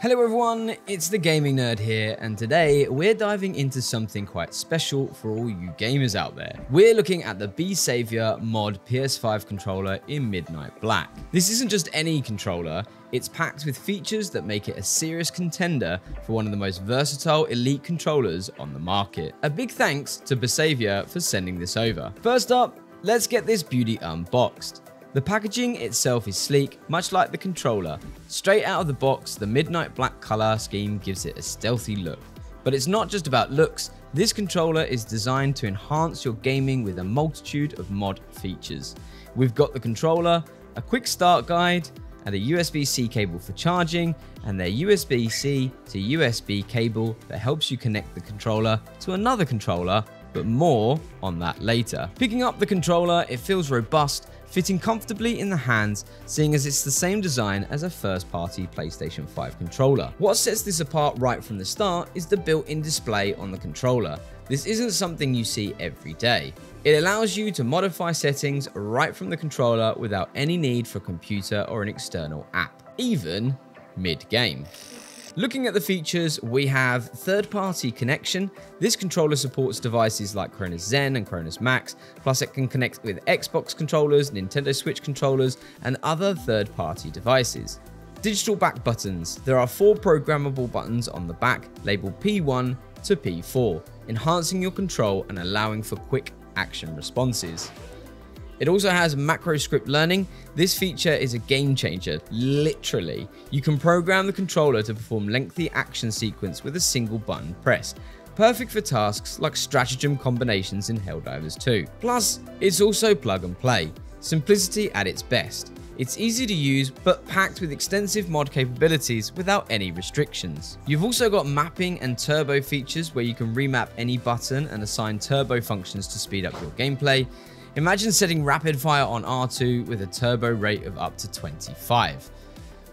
Hello everyone, it's the Gaming Nerd here, and today we're diving into something quite special for all you gamers out there. We're looking at the Besavior Mod PS5 controller in Midnight Black. This isn't just any controller, it's packed with features that make it a serious contender for one of the most versatile elite controllers on the market. A big thanks to Besavior for sending this over. First up, let's get this beauty unboxed. The packaging itself is sleek, much like the controller. Straight out of the box, the midnight black color scheme gives it a stealthy look. But it's not just about looks, this controller is designed to enhance your gaming with a multitude of mod features. We've got the controller, a quick start guide, and a USB-C cable for charging, and their USB-C to USB cable that helps you connect the controller to another controller, but more on that later. Picking up the controller, it feels robust fitting comfortably in the hands, seeing as it's the same design as a first-party PlayStation 5 controller. What sets this apart right from the start is the built-in display on the controller. This isn't something you see every day. It allows you to modify settings right from the controller without any need for a computer or an external app, even mid-game. Looking at the features, we have third-party connection. This controller supports devices like Cronus Zen and Cronus Max, plus it can connect with Xbox controllers, Nintendo Switch controllers, and other third-party devices. Digital back buttons. There are four programmable buttons on the back, labeled P1 to P4, enhancing your control and allowing for quick action responses. It also has macro script learning. This feature is a game changer, literally. You can program the controller to perform lengthy action sequence with a single button press. Perfect for tasks like stratagem combinations in Helldivers 2. Plus, it's also plug and play. Simplicity at its best. It's easy to use, but packed with extensive mod capabilities without any restrictions. You've also got mapping and turbo features where you can remap any button and assign turbo functions to speed up your gameplay. Imagine setting rapid fire on R2 with a turbo rate of up to 25.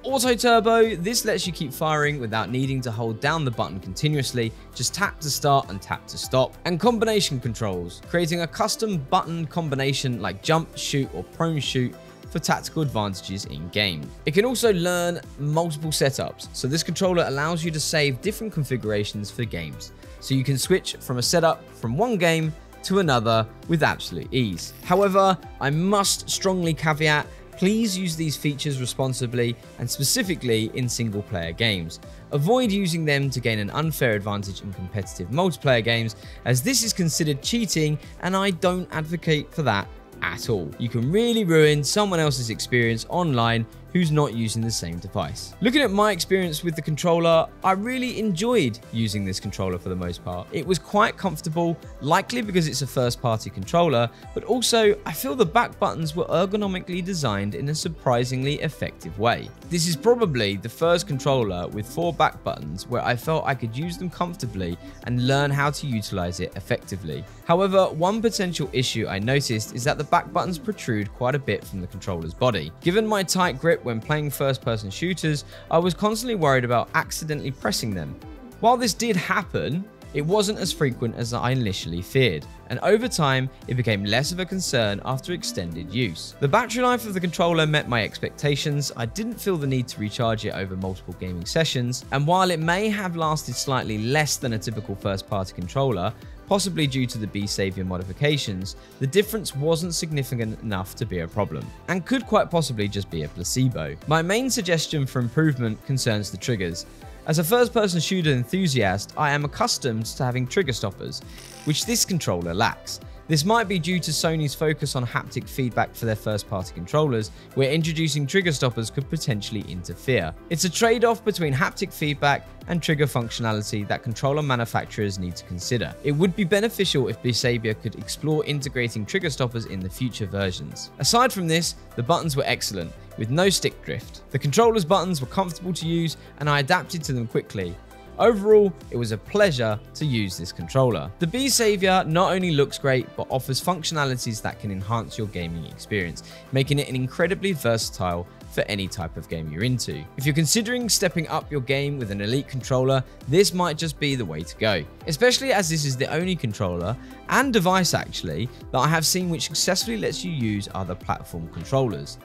Auto Turbo, this lets you keep firing without needing to hold down the button continuously, just tap to start and tap to stop. And combination controls, creating a custom button combination like jump, shoot or prone shoot for tactical advantages in game. It can also learn multiple setups, so this controller allows you to save different configurations for games. So you can switch from a setup from one game to another with absolute ease. However, I must strongly caveat Please use these features responsibly and specifically in single player games. Avoid using them to gain an unfair advantage in competitive multiplayer games as this is considered cheating and I don't advocate for that at all. You can really ruin someone else's experience online who's not using the same device. Looking at my experience with the controller, I really enjoyed using this controller for the most part. It was quite comfortable, likely because it's a first party controller, but also I feel the back buttons were ergonomically designed in a surprisingly effective way. This is probably the first controller with four back buttons where I felt I could use them comfortably and learn how to utilize it effectively. However, one potential issue I noticed is that the back buttons protrude quite a bit from the controller's body. Given my tight grip when playing first person shooters, I was constantly worried about accidentally pressing them. While this did happen, it wasn't as frequent as I initially feared, and over time, it became less of a concern after extended use. The battery life of the controller met my expectations, I didn't feel the need to recharge it over multiple gaming sessions, and while it may have lasted slightly less than a typical first party controller, possibly due to the Besavior modifications, the difference wasn't significant enough to be a problem, and could quite possibly just be a placebo. My main suggestion for improvement concerns the triggers. As a first-person shooter enthusiast, I am accustomed to having trigger stoppers, which this controller lacks. This might be due to Sony's focus on haptic feedback for their first party controllers, where introducing trigger stoppers could potentially interfere. It's a trade off between haptic feedback and trigger functionality that controller manufacturers need to consider. It would be beneficial if Besavior could explore integrating trigger stoppers in the future versions. Aside from this, the buttons were excellent, with no stick drift. The controller's buttons were comfortable to use and I adapted to them quickly, Overall, it was a pleasure to use this controller. The Besavior not only looks great, but offers functionalities that can enhance your gaming experience, making it an incredibly versatile for any type of game you're into. If you're considering stepping up your game with an Elite controller, this might just be the way to go, especially as this is the only controller and device actually that I have seen which successfully lets you use other platform controllers.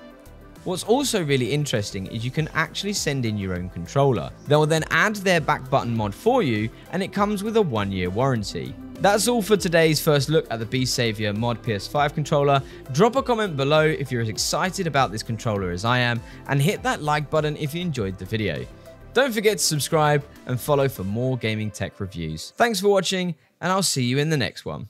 What's also really interesting is you can actually send in your own controller. They'll then add their back button mod for you and it comes with a one year warranty. That's all for today's first look at the Besavior Mod PS5 controller. Drop a comment below if you're as excited about this controller as I am, and hit that like button if you enjoyed the video. Don't forget to subscribe and follow for more gaming tech reviews. Thanks for watching, and I'll see you in the next one.